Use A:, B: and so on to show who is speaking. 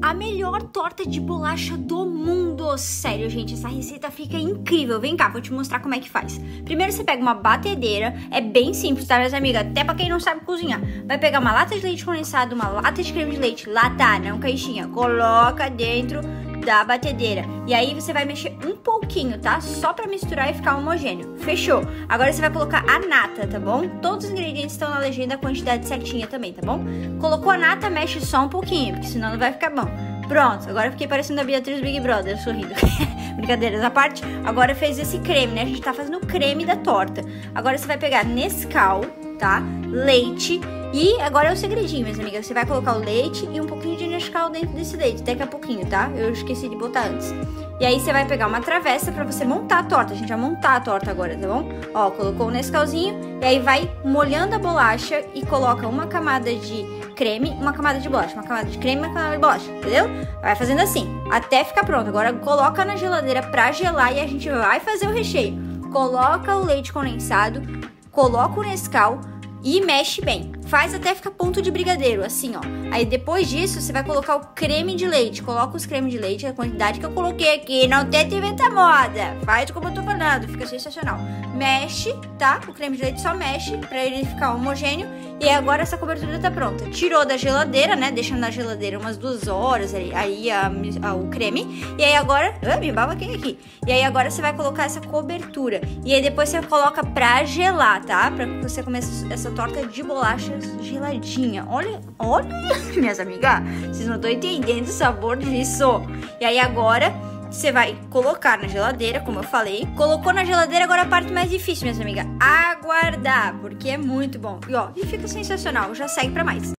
A: A melhor torta de bolacha do mundo! Sério, gente, essa receita fica incrível. Vem cá, vou te mostrar como é que faz. Primeiro você pega uma batedeira, é bem simples, tá, minhas amigas? Até pra quem não sabe cozinhar. Vai pegar uma lata de leite condensado, uma lata de creme de leite, lata, não caixinha. Coloca dentro da batedeira. E aí você vai mexer um pouquinho, tá? Só pra misturar e ficar homogêneo. Fechou. Agora você vai colocar a nata, tá bom? Todos os ingredientes estão na legenda, a quantidade certinha também, tá bom? Colocou a nata, mexe só um pouquinho, porque senão não vai ficar bom. Pronto, agora fiquei parecendo a Beatriz Big Brother, sorrindo. Brincadeiras à parte. Agora fez esse creme, né? A gente tá fazendo o creme da torta. Agora você vai pegar Nescau, tá? Leite e agora é o segredinho, minhas amigas. Você vai colocar o leite e um pouquinho de Nescau dentro desse leite. Daqui a pouquinho, tá? Eu esqueci de botar antes. E aí você vai pegar uma travessa para você montar a torta. A gente vai montar a torta agora, tá bom? Ó, colocou o Nescauzinho e aí vai molhando a bolacha e coloca uma camada de creme, uma camada de bolacha, uma camada de creme, uma camada de bolacha, entendeu? Vai fazendo assim, até ficar pronto. Agora coloca na geladeira pra gelar e a gente vai fazer o recheio. Coloca o leite condensado, coloca o Nescau, e mexe bem. Faz até ficar ponto de brigadeiro, assim, ó. Aí depois disso, você vai colocar o creme de leite. Coloca os creme de leite, a quantidade que eu coloquei aqui. Não tenta inventar moda. Faz como eu tô falando, fica sensacional. Mexe, tá? O creme de leite só mexe pra ele ficar homogêneo. E agora essa cobertura tá pronta. Tirou da geladeira, né? Deixando na geladeira umas duas horas aí, aí a, a, o creme. E aí agora. Ah, me baba quem aqui. E aí agora você vai colocar essa cobertura. E aí depois você coloca pra gelar, tá? Pra você comer essa torta de bolachas geladinha. Olha, olha, minhas amigas. Vocês não estão entendendo o sabor disso. E aí agora você vai colocar na geladeira, como eu falei. Colocou na geladeira, agora a parte mais difícil, minhas amigas. Aguardar, porque é muito bom. E ó, e fica sensacional. Já segue pra mais.